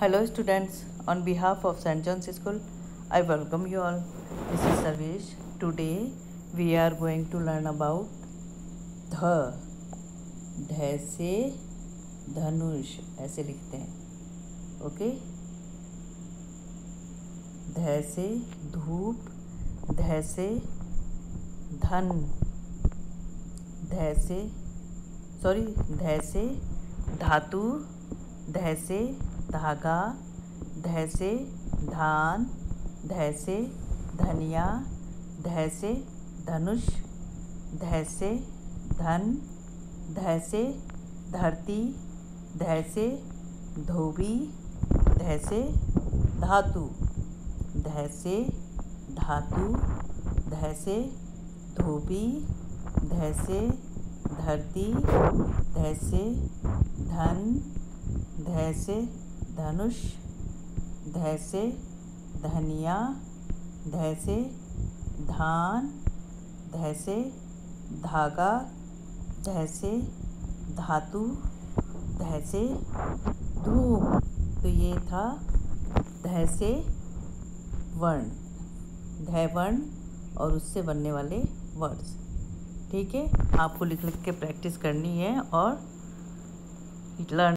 Hello students on behalf of Saint John's school I welcome you all this is Sarvesh today we are going to learn about ध. से धनुष, ऐसे लिखते हैं. Okay okay? धूप धैसे धन से सॉरी से धातु से धागा ध से धान ध से धनिया ध से धनुष ध से धन ध से धरती ध से धोबी ध से धातु ध से धातु ध से धोबी ध से धरती ध से धन ध से धनुष, ध से धनिया, ध से धान, ध से धागा, ध से धातु, ध से धूप। तो ये था ध से वर्ण, ध वर्ण और उससे बनने वाले वर्ड्स ठीक है? आपको लिख लिख के प्रैक्टिस करनी है और लर्न